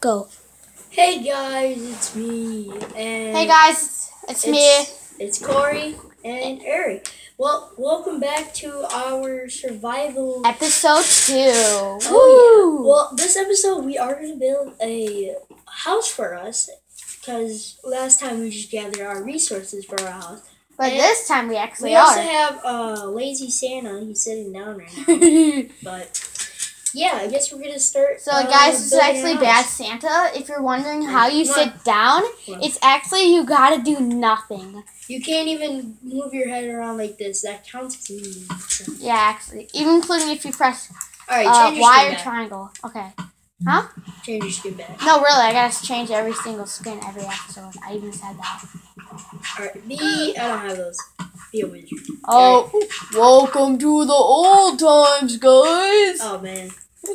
Go. Hey guys, it's me. And Hey guys, it's, me. It's, it's Corey and Eric. Well, welcome back to our survival. Episode two. Oh, yeah. Well, this episode we are gonna build a house for us because last time we just gathered our resources for our house. but this time we actually We also have uh, lazy Santa. He's sitting down right now. but yeah, I guess we're gonna start. so uh, guys, this is actually Bad. Santa. If you're wondering how you Come on. sit down, it's actually you gotta do nothing. You can't even move your head around like this. That counts as moving. Yeah, actually, even including if you press All right, uh, Y or back. triangle. Okay. Huh? Change your skin back. No, really, I gotta change every single skin every episode. I even said that. All right, be. I don't have those. Oh, welcome to the old times, guys. Oh man.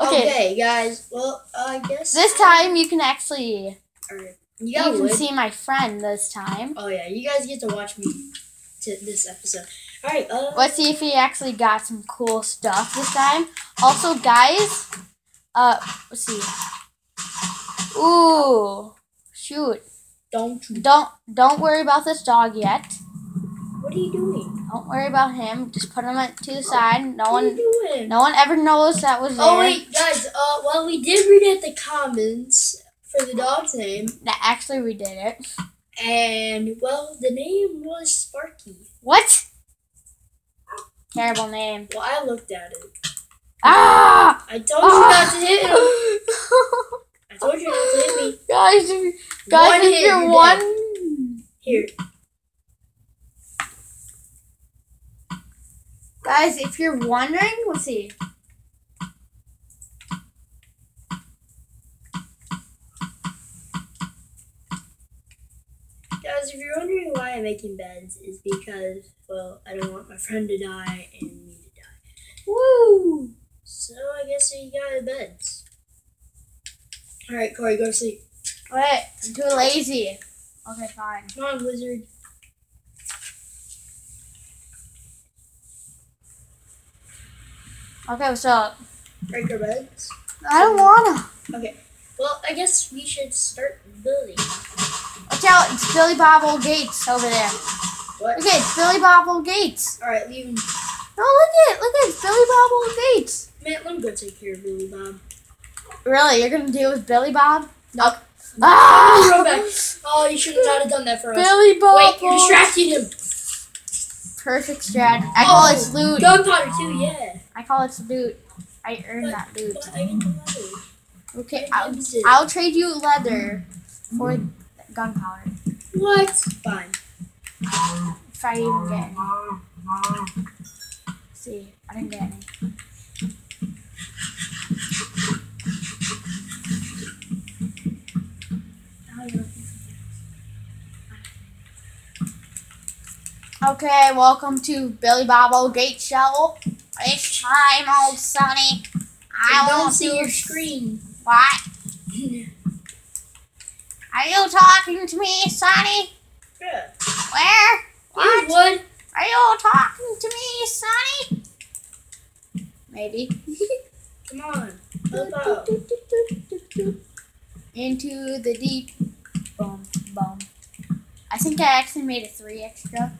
okay. Okay, guys. Well, I guess This time you can actually right. you You can wood. see my friend this time. Oh yeah, you guys get to watch me to this episode. All right. Uh, Let's see if he actually got some cool stuff this time. Also, guys, uh, let's see. Ooh, shoot! don't? Don't don't worry about this dog yet. What are you doing? Don't worry about him. Just put him to the side. No What one, doing? no one ever knows that was there. Oh wait, guys. Uh, well, we did read at the comments for the dog's name, That actually we did it. and well, the name was Sparky. What? Terrible name. Well, I looked at it. Ah! I told you not to hit him. I told you not to hit me. guys, guys, One if you're one. Here. Guys, if you're wondering, let's see. Guys, if you're wondering why I'm making beds, is because, well, I don't want my friend to die and me to die. Woo! So I guess we got the beds. Alright, Corey, go to sleep. Alright, I'm too lazy. Okay, fine. Come on, lizard. Okay, what's up? Break our beds. I don't wanna. Okay. Well, I guess we should start building. Watch out, it's Billy Bobble Gates over there. What? Okay, it's Billy Bobble Gates. Alright, leave him. No, look at it, look at it's Billy Bobble Gates. Man, let me go take care of Billy Bob. Really, you're gonna deal with Billy Bob? No. Ah! Throw. Oh, you should not have done that for us. Billy Bob. Wait, you're distracting him. Perfect strat. I call Oh, it loot. Gunpowder too, yeah. I call it loot. I earned But- that loot. But I get the leather. Okay, I I'll. I'll trade you leather for gunpowder. What? Fine. If I even get any. see, I didn't get any. Okay, welcome to Billy Bobble Gate Show. It's time, old Sonny. I don't see your screen. What? Are you talking to me, Sonny? Yeah. Where? What? What? Are you talking to me, Sonny? Maybe. Come on. Help. Into the deep. Boom, boom. I think I actually made a three extra.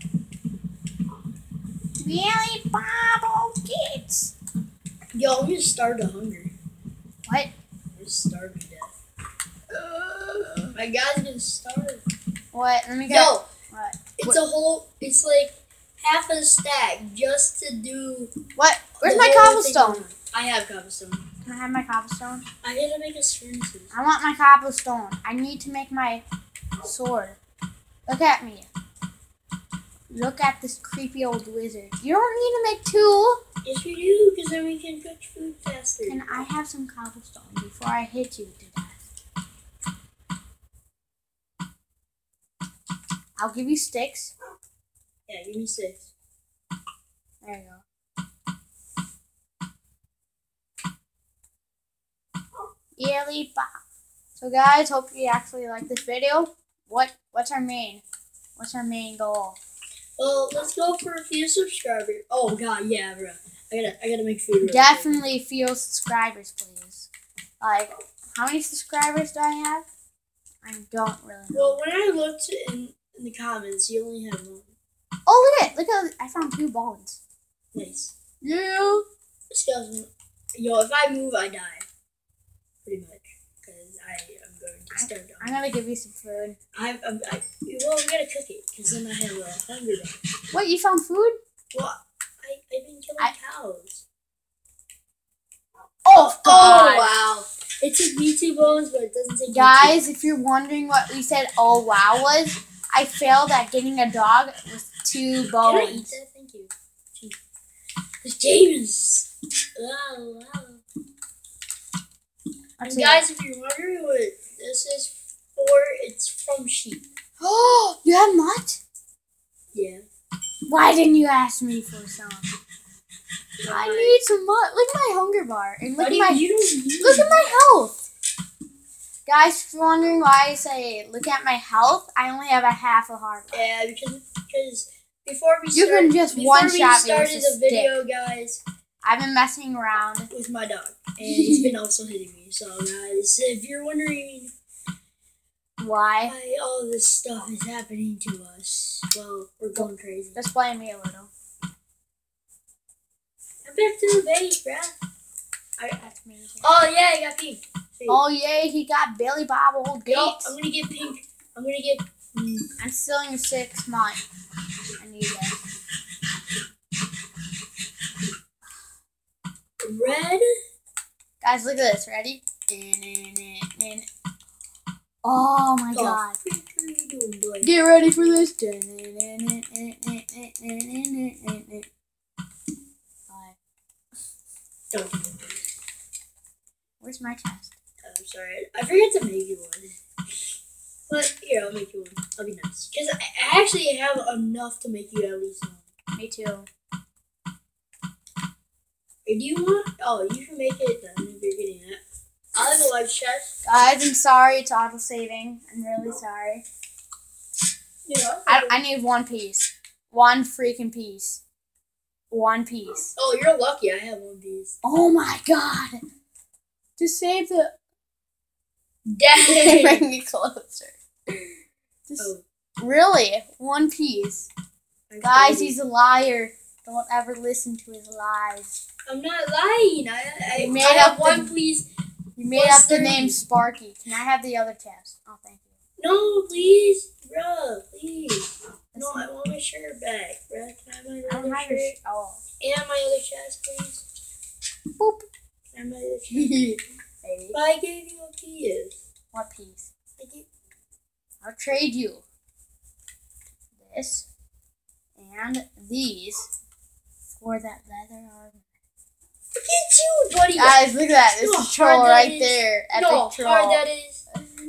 Billy Bobble Gates. Yo, I'm just starved to hunger. What? I'm just starved to death. Ugh, my guy's gonna starve. What? Let me go. Yo, What? it's a whole. It's like half a stack just to do. What? Where's my thing. cobblestone? I have cobblestone. Can I have my cobblestone? I gotta make a furnaces. I want my cobblestone. I need to make my sword. Look at me. Look at this creepy old wizard. You don't need to make two. Yes, we do, because then we can cook food faster. Can I have some cobblestone before I hit you to death? I'll give you sticks. Yeah, give me six. There you go. Yearly Bob. So guys, hope you actually like this video. What what's our main? What's our main goal? Well, let's go for a few subscribers. Oh god, yeah, bro. I gotta, I gotta make food. Definitely few subscribers, please. Like How many subscribers do I have? I don't really know. Well, when I looked in, in the comments, you only had one. Oh, look at look at I found two bones. Nice. Yeah. Excuse me. Yo, if I move, I die. Pretty much. Because I am going to start I'm gonna give you some food. I, I, I, well, we gotta cook it. Because then I have a hunger bar. What? You found food? Well, I, I've been killing I- cows. Oh, Oh, oh wow. It took me two bones, but it doesn't take me Guys, if you're wondering what we said, oh wow was, I failed at getting a dog with two two. Can I eat bones. that? Thank you. Because James. Oh, wow, wow. And guys, if you're wondering what this is for, it's from sheep. Oh, you have mutt? Yeah. Why didn't you ask me for some? I need some mutt. Look at my hunger bar and look at my you don't need look at my health. Guys, if you're wondering why I say look at my health, I only have a half a heart. Yeah, because because before we You started, can just one shot started the video, guys, I've been messing around. with my dog, and he's been also hitting me. So, guys, if you're wondering Why? why all this stuff is happening to us, well, we're going crazy. Just blame me a little. I'm back to the base, bruh. Oh yeah, I got pink. Oh yay, he got Billy Bob Old Gates. I'm gonna get pink. I'm gonna get. Mm, I'm still in your sixth month. I need that. Red. Guys, look at this. Ready? Oh my Oh, god. What are you doing. Get ready for this. Don't. Where's my chest? I'm sorry. I forgot to make you one. But here, I'll make you one. I'll be nice. Because I I actually have enough to make you at least one. Me too. Do you want? Oh, you can make it then if you're getting it. I have a life chest. Guys, I'm sorry. It's auto saving. I'm really sorry. Yeah. I, I need one piece. One freaking piece. One piece. oh, you're lucky. I have one piece. Oh my god. To save the. Dang. Bring it closer. Just, Oh, Really? One piece. I'm Guys, he's a liar. Don't ever listen to his lies. I'm not lying. I, I, You made I up one the- piece. You made up the name Sparky. Can I have the other chest? Oh, thank you. No, please, bro, please. No, I want my shirt back, bro. Can I have my I other your shirt? sh- Oh. And my other chest, please. Boop. Can I have my other chest? Baby. but I gave you a piece. What piece? I gave, I'll trade you this and these for that leather armor. look at you, buddy. Guys, look at that. This You is how troll hard that right is? there. you know Epic how hard troll. that is.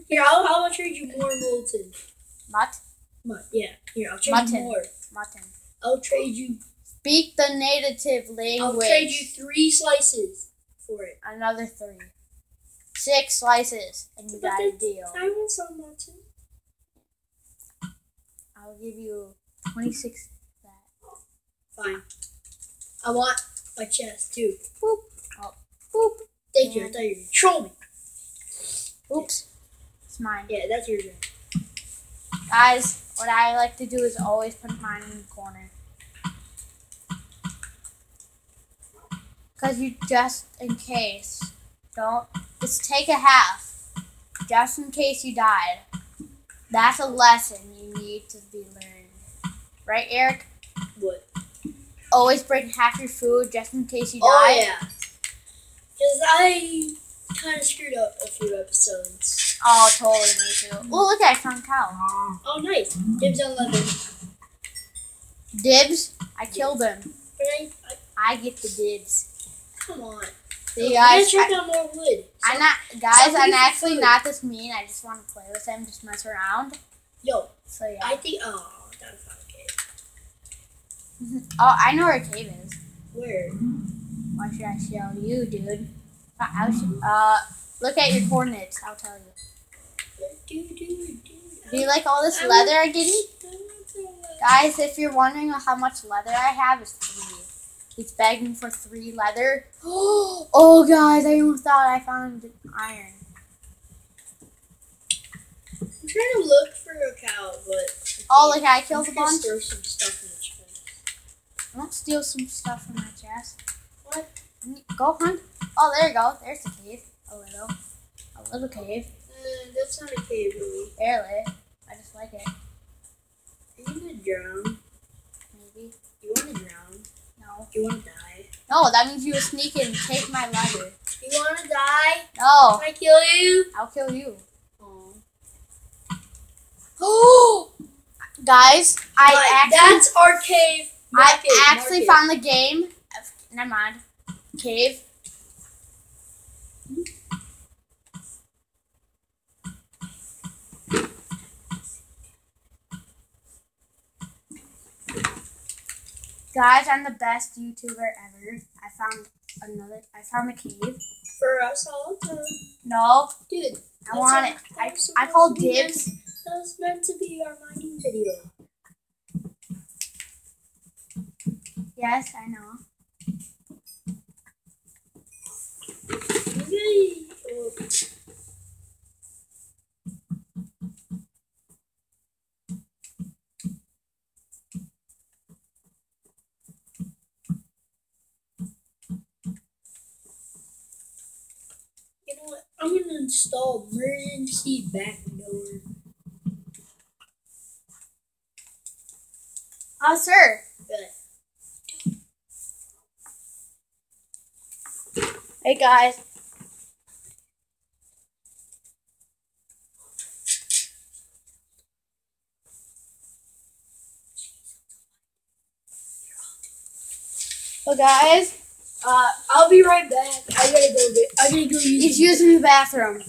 Here, I'll, I'll trade you more molten. Mutt? Mut, yeah. Here, I'll trade Mutton. you more. Mutton. I'll trade you. Speak the native language. I'll trade you three slices for it. Another three. Six slices, and you But got a deal. I want some mutton. I'll give you 26 of that. Fine. I want my chest too. Boop. Oh, boop. Thank you. I thought you were gonna troll me. Oops. It's mine. Yeah, that's yours. Guys, what I like to do is always put mine in the corner. Because you just in case. Don't. Just take a half. Just in case you died. That's a lesson you need to be learned. Right, Eric? What? Always bring half your food just in case you oh, die. Oh yeah. Because I kind of screwed up a few episodes. Oh, totally, me too. Oh, look, at I found cow. Oh, nice. Dibs on leather. Dibs. I killed him. I, I I get the dibs. come on. See, you guys, I- out more wood. I'm not, guys. I'm actually not this mean. I just want to play with him, just mess around. Yo, So yeah. I think. Oh, that's okay. Oh, I know where a cave is. Where? Why should I show you, dude? I should, uh, look at your coordinates. I'll tell you. Do, you like all this leather I'm getting? Guys, if you're wondering how much leather I have, it's three. He's begging for three leather. Oh, guys, I almost thought I found iron. I'm trying to look for a cow, but. Oh, like I killed a bunch. Throw some stuff in the chest. Don't steal some stuff from my chest. What? Go hunt. Oh, there you go. There's the cave. A little. A little cave. Uh, that's not a cave, really. Barely. I just like it. Are you gonna drown? Maybe. You wanna drown? No. You wanna die? No, that means you will sneak in and take my leather. You wanna die? No. Can I kill you? I'll kill you. Oh. Oh! Guys, I actually That's our cave. I actually found the game. Never mind. Cave. Guys, I'm the best YouTuber ever. I found another. I found the cave. for us all to. No, Dude, I want it. I, I called dibs. that was meant to be our mining video. Yes, I know. You know what? I'm gonna install emergency back door. Oh, sir. Hey, guys. So, guys, Uh, I'll be right back. I gotta go. I gotta go use. he's using the bathroom.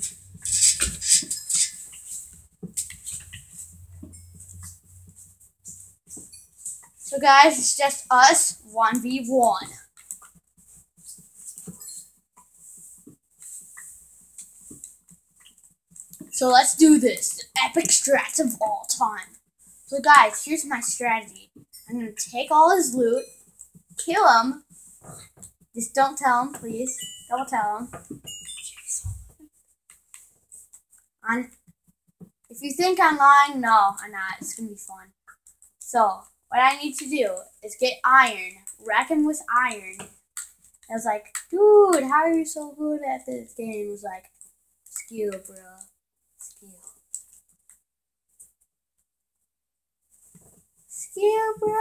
So, guys, it's just us 1v1. So, let's do this. The epic strats of all time. So, guys, here's my strategy I'm going to take all his loot, kill him. Just don't tell him, please. Don't tell him. On, if you think I'm lying, no, I'm not. It's gonna be fun. So, what I need to do is get iron, wreck him with iron. I was like, dude, how are you so good at this game? He was like, skill, bro. Skill. Skill, bro.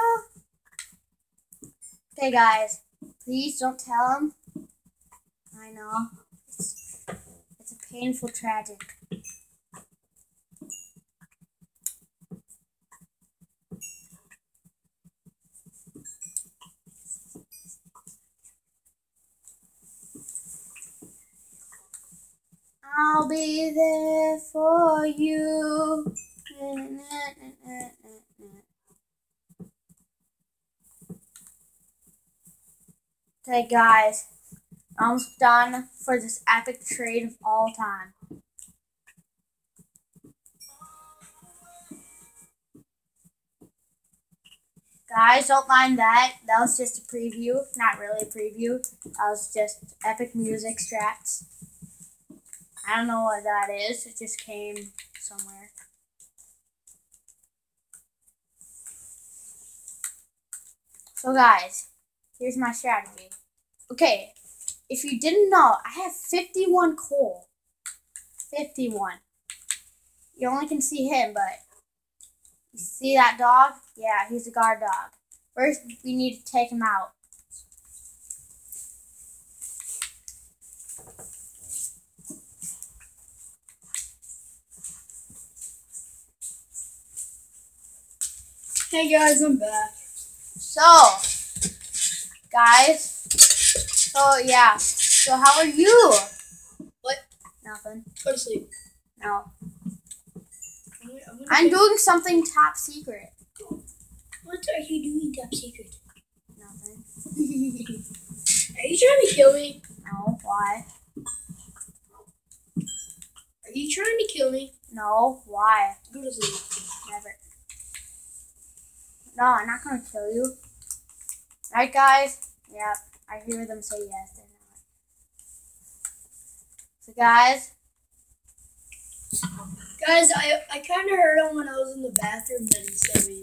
Okay, guys, please don't tell him. I know. It's, it's a painful, tragic. I'll be there for you. Okay, guys, almost done for this epic trade of all time. Guys, don't mind that. That was just a preview. Not really a preview. That was just epic music strats. I don't know what that is. It just came somewhere. So, guys, here's my strategy. Okay, if you didn't know, I have 51 coal. 51. You only can see him, but you see that dog? Yeah, he's a guard dog. First, we need to take him out. Hey guys, I'm back. So, guys. So yeah. So how are you? What? Nothing. Go to sleep. No. I'm, gonna- I'm, gonna I'm doing something top secret. What are you doing, top secret? Nothing. Are you trying to kill me? No. Why? Are you trying to kill me? No. Why? Go to sleep. No, I'm not gonna kill you. Right, guys? Yeah. I hear them say yes. They're not. So, guys. Guys, I I kind of heard him when I was in the bathroom that he said me.